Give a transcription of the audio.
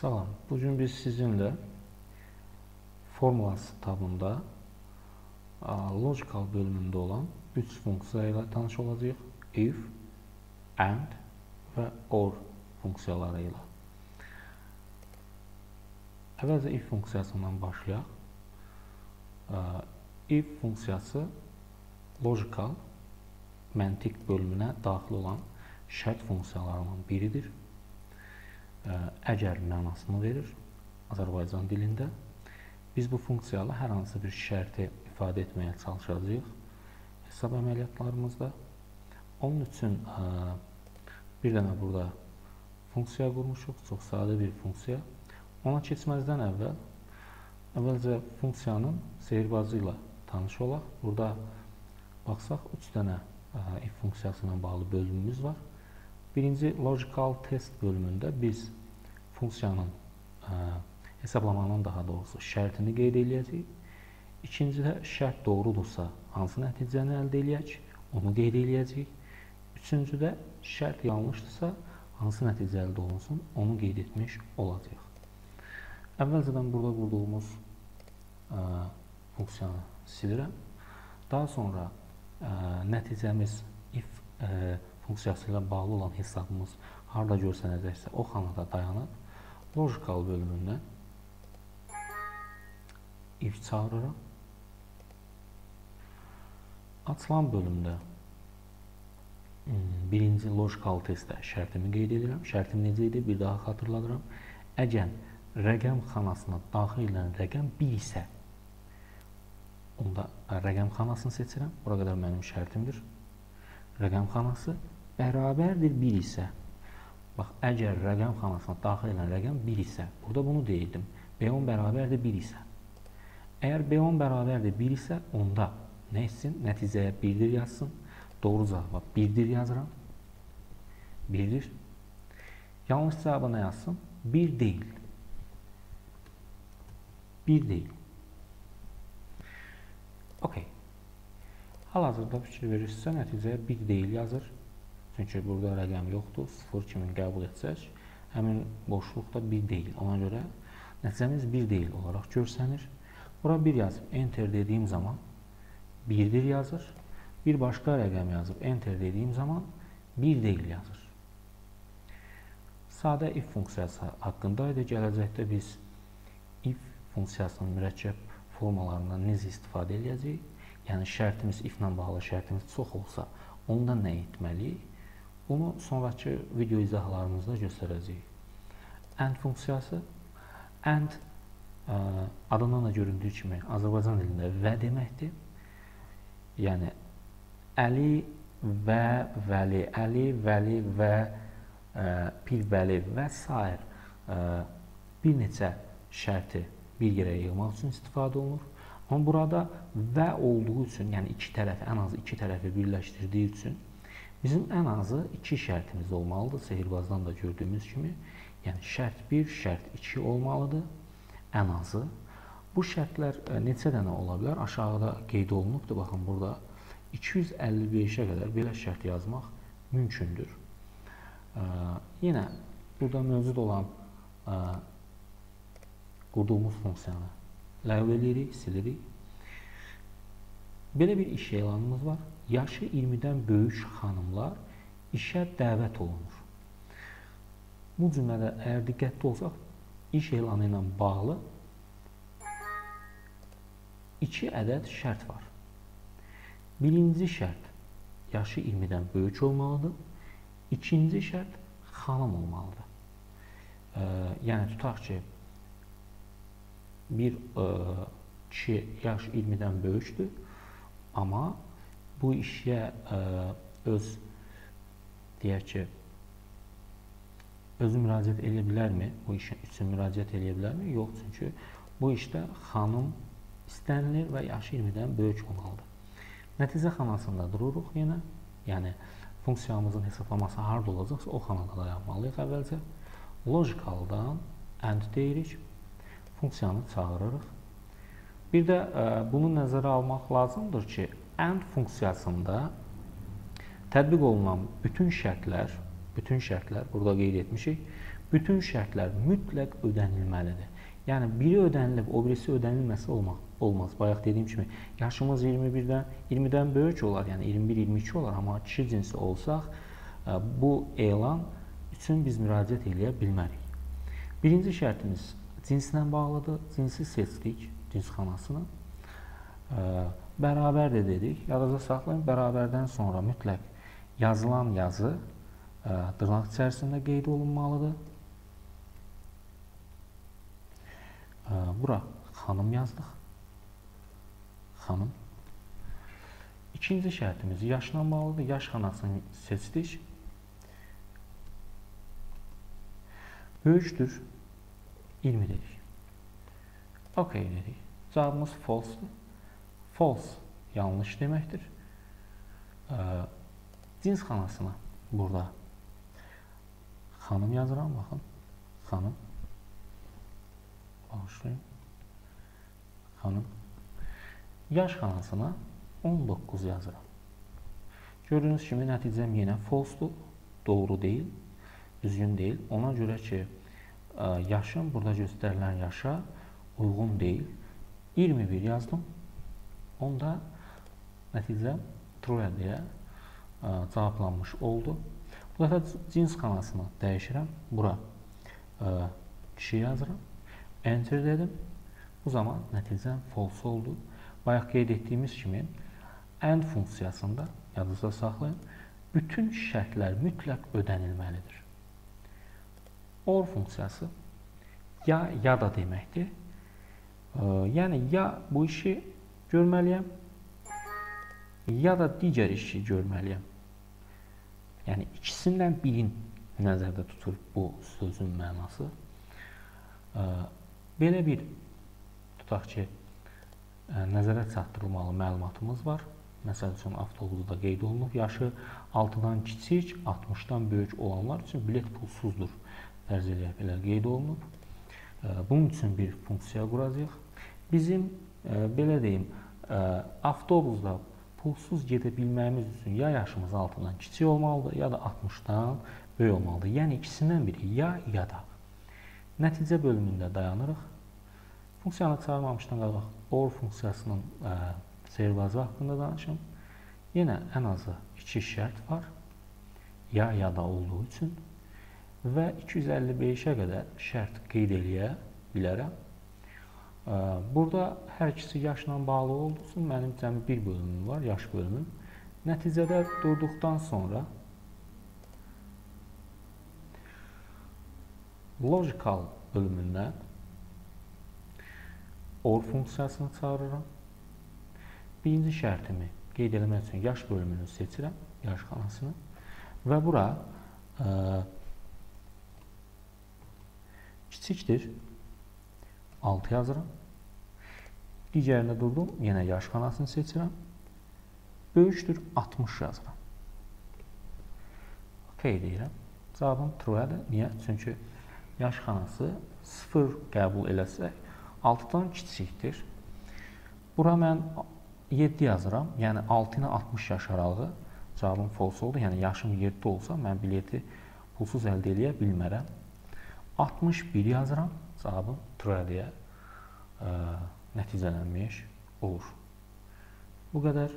Salam. Bu gün biz sizinlə formulası tabında logical bölümündə olan üç funksiya ilə tanış olacağıq. If, and və or funksiyaları ilə. Əvvəlcə if funksiyasından başlayaq. If funksiyası logical məntiq bölümünə daxil olan şərt funksiyalarından biridir əgər mənasını verir Azərbaycan dilində. Biz bu funksiyalı hər hansı bir şərti ifadə etməyə çalışacağıq hesab əməliyyatlarımızda. Onun üçün bir dənə burada funksiya qurmuşuq, çox sadə bir funksiya. Ona keçməzdən əvvəl əvvəlcə funksiyanın sehirbazı ilə tanış olaq. Burada baxsaq 3 dənə if funksiyası ilə bağlı bölümümüz var. Birinci logical test bölümündə biz funksiyanın ə, hesablamanın daha doğrusu şərtini qeyd eləyəcəyik. İkincidə şərt doğrudursa hansı nəticəni əldə eləyək, onu qeyd eləyəcəyik. Üçüncüdə şərt yanlışdırsa hansı nəticə əldə olunsun, onu qeyd etmiş olacağıq. Əvvəlcədən burada qurduğumuz ə, funksiyanı silirəm. Daha sonra ə, nəticəmiz if ə, funksiyası ilə bağlı olan hesabımız harada görsənəcəksə o xanada dayanıb logical bölümündən if çağırıram. Açılan bölümdə hmm, birinci logical testdə şərtimi qeyd edirəm. Şərtim necə idi? Bir daha xatırladıram. Əgər rəqəm xanasına daxil edilən rəqəm 1 isə onda rəqəm xanasını seçirəm. Bura qədər mənim şərtimdir. Rəqəm xanası bərabərdir 1 isə, bax, əgər rəqəm xanasına daxil edilən rəqəm 1 isə, burada bunu deyildim, B10 bərabərdir 1 isə. Əgər B10 bərabərdir 1 isə, onda nə etsin? Nəticəyə 1-dir yazsın. Doğru cavaba 1-dir yazıram. 1-dir. Yanlış cavaba nə yazsın? 1 deyil. 1 deyil. Okey. Hal-hazırda fikir verirsinizsə, nəticəyə 1 deyil yazır. Çünki burada rəqəm yoxdur. 0 kimi qəbul etsək, həmin boşluqda 1 deyil. Ona görə nəticəmiz 1 deyil olaraq görsənir. Bura 1 yazıb enter dediyim zaman 1-dir yazır. Bir başqa rəqəm yazıb enter dediyim zaman 1 deyil yazır. Sadə if funksiyası haqqında idi. Gələcəkdə biz if funksiyasının mürəkkəb formalarından necə istifadə edəcəyik? Yəni şərtimiz if ilə bağlı şərtimiz çox olsa, onda nə etməliyik? Bunu sonrakı video izahlarımızda göstərəcəyik. And funksiyası and ə, adından da göründüyü kimi Azərbaycan dilində və deməkdir. Yəni Əli və Vəli, Əli, Vəli və ə, Pir Vəli və s. Ə, bir neçə şərti bir yerə yığmaq üçün istifadə olunur. Amma burada və olduğu üçün, yəni iki tərəfi, ən azı iki tərəfi birləşdirdiyi üçün Bizim ən azı iki şərtimiz olmalıdır, sehirbazdan da gördüyümüz kimi. Yəni şərt 1, şərt 2 olmalıdır ən azı. Bu şərtlər e, neçə dənə ola bilər? Aşağıda qeyd olunubdur. Baxın burada 255-ə qədər belə şərt yazmaq mümkündür. Ə, yenə burada mövcud olan ə, qurduğumuz funksiyanı ləğv edirik, silirik. Belə bir iş elanımız var yaşı 20-dən böyük xanımlar işə dəvət olunur. Bu cümlədə əgər diqqətli olsaq, iş elanı ilə bağlı iki ədəd şərt var. Birinci şərt yaşı 20-dən böyük olmalıdır. İkinci şərt xanım olmalıdır. E, yəni tutaq ki, bir e, kişi yaş 20-dən böyükdür, amma bu işə ə, öz deyək ki, özü müraciət edə bilərmi? Bu iş üçün müraciət edə bilərmi? Yox, çünki bu işdə xanım istənilir və yaşı 20-dən böyük olmalıdır. Nəticə xanasında dururuq yenə. Yəni funksiyamızın hesablaması harda olacaqsa o xanada dayanmalıyıq əvvəlcə. Logicaldan and deyirik. Funksiyanı çağırırıq. Bir də ə, bunu nəzərə almaq lazımdır ki, and funksiyasında tətbiq olunan bütün şərtlər, bütün şərtlər burada qeyd etmişik. Bütün şərtlər mütləq ödənilməlidir. Yəni biri ödənilib, o birisi ödənilməsə olmaz. Olmaz. Bayaq dediyim kimi yaşımız 21-dən 20-dən böyük olar, yəni 21-22 olar, amma kişi cinsi olsaq bu elan üçün biz müraciət eləyə bilmərik. Birinci şərtimiz cinslə bağlıdır. Cinsi seçdik, cinsxanasını. Bərabərdir dedik. Yadınızda saxlayın, bərabərdən sonra mütləq yazılan yazı dırnaq içərisində qeyd olunmalıdır. Bura xanım yazdıq. Xanım. İkinci şərtimiz yaşla bağlıdır. Yaş xanasını seçdik. Böyükdür 20 dedik. OK dedik. Cavabımız false-dur. False yanlış deməkdir. Cins xanasına burada xanım yazıram, baxın. Xanım. Bağışlayın. Xanım. Yaş xanasına 19 yazıram. Gördüyünüz kimi nəticəm yenə false-dur, doğru deyil, düzgün deyil. Ona görə ki, yaşım burada göstərilən yaşa uyğun deyil. 21 yazdım. Onda nəticə true deyə cavablanmış oldu. Bu dəfə cins xanasını dəyişirəm. Bura kişi yazıram. Enter dedim. Bu zaman nəticəm false oldu. Bayaq qeyd etdiyimiz kimi AND funksiyasında yadınızda saxlayın. Bütün şərtlər mütləq ödənilməlidir. OR funksiyası ya ya da deməkdir. Yəni ya bu işi görməliyəm, ya da digər işi görməliyəm. Yəni ikisindən birin nəzərdə tutur bu sözün mənası. Belə bir tutaq ki, nəzərə çatdırılmalı məlumatımız var. Məsəl üçün avtobusda qeyd olunub, yaşı 6-dan kiçik, 60-dan böyük olanlar üçün bilet pulsuzdur fərz eləyək belə qeyd olunub. Bunun üçün bir funksiya quracağıq. Bizim belə deyim, avtobusda pulsuz gedə bilməyimiz üçün ya yaşımız 6-dan kiçik olmalıdır, ya da 60-dan böyük olmalıdır. Yəni ikisindən biri ya ya da. Nəticə bölümündə dayanırıq. Funksiyanı çağırmamışdan qabaq OR funksiyasının servazı haqqında danışım. Yenə ən azı iki şərt var. Ya ya da olduğu üçün və 255-ə qədər şərt qeyd eləyə bilərəm. Burada hər ikisi yaşla bağlı olduğu üçün mənim cəmi bir bölümüm var, yaş bölümüm. Nəticədə durduqdan sonra logical bölümündən or funksiyasını çağırıram. Birinci şərtimi qeyd eləmək üçün yaş bölümünü seçirəm, yaş xanasını və bura ə, kiçikdir. 6 yazıram. Digərində durdum, yenə yaş xanasını seçirəm. Böyükdür 60 yazıram. OK deyirəm. Cavabım true-dir. Niyə? Çünki yaş xanası 0 qəbul eləsək 6-dan kiçikdir. Bura mən 7 yazıram. Yəni 6 ilə 60 yaş aralığı cavabım false oldu. Yəni yaşım 7 olsa mən bileti pulsuz əldə edə bilmərəm. 61 yazıram. Cavabım true deyə ə, nəticələnmiş olur. Bu qədər.